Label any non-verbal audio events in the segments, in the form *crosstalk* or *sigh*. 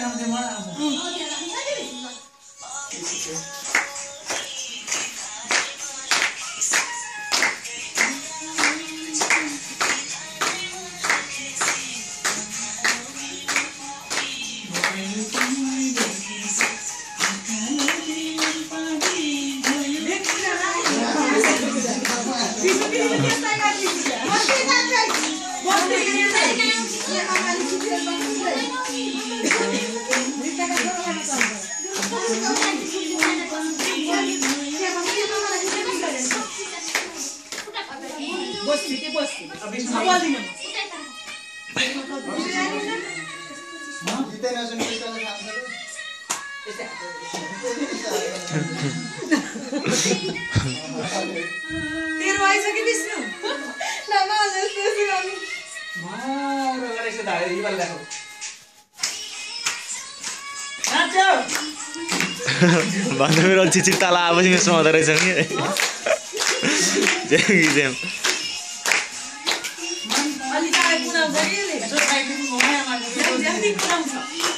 não demorava. Hum. Isso que. रे? तेरो आइसक्यो विष्णु। भन्दा मेरो चिचिर ताला रहेछ नि। *laughs* जेम।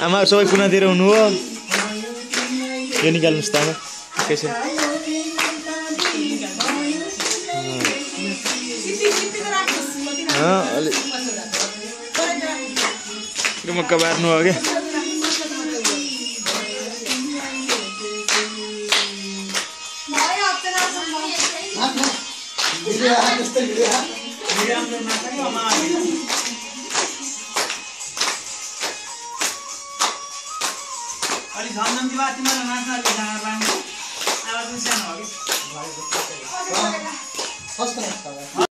आमा सबै कुनातिर हुनु हो यो निकाल्नुहोस् त आमा त्यसो सिद्धि सिद्धिको राख्नुहोस् कति अँ, अलि मक्क बार्नु हो क्या हप्ता लाग्छ हात न। भिडियो हात जस्तै भिडियो हात। भिडियोमा नाच्छ कि अमा आयो। अलि झमझम्ती बात तिमीलाई नाच्न अलिक जाँगर लाग्ने आवाज पनि सानो हो कि